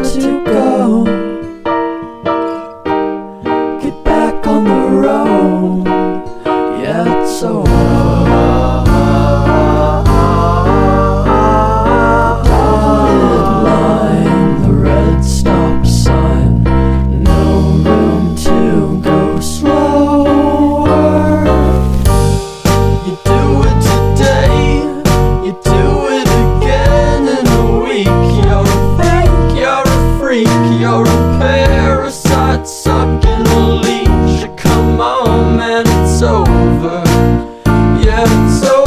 To go. Get back on the road. Over. Yeah, it's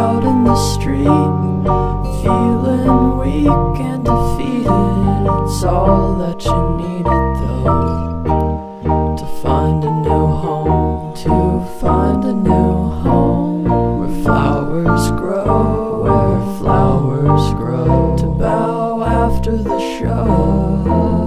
out in the street, feeling weak and defeated. It's all that you needed, though, to find a new home, to find a new home where flowers grow, where flowers grow, to bow after the show.